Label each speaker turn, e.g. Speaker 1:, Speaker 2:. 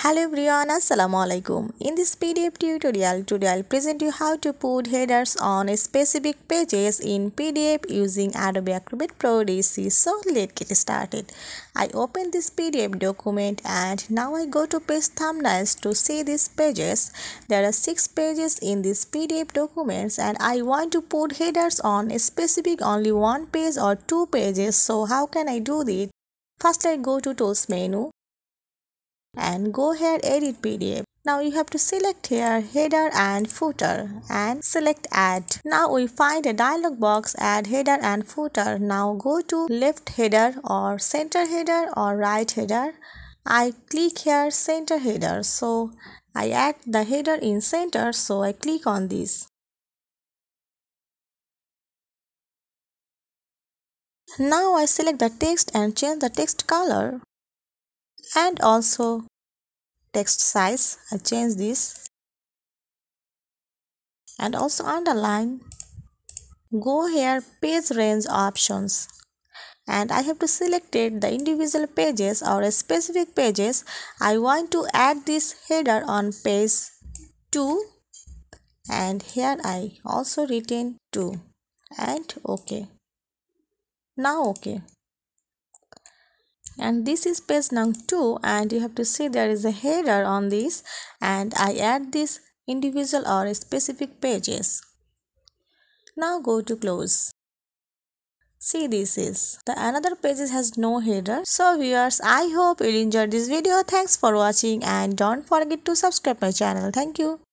Speaker 1: Hello everyone, Assalamu alaikum. In this PDF tutorial, today I'll present you how to put headers on specific pages in PDF using Adobe Acrobat Pro DC. So let's get started. I open this PDF document and now I go to page thumbnails to see these pages. There are 6 pages in this PDF documents and I want to put headers on specific only one page or two pages. So how can I do this? First I go to tools menu and go here edit pdf. Now you have to select here header and footer and select add. Now we find a dialog box add header and footer. Now go to left header or center header or right header. I click here center header. So i add the header in center so i click on this. Now i select the text and change the text color and also text size. I change this. And also underline go here page range options. And I have to select the individual pages or specific pages. I want to add this header on page 2 and here I also retain 2 and OK now OK and this is page number 2 and you have to see there is a header on this and I add this individual or specific pages. Now go to close. See this is the another pages has no header. So viewers I hope you enjoyed this video. Thanks for watching and don't forget to subscribe my channel. Thank you.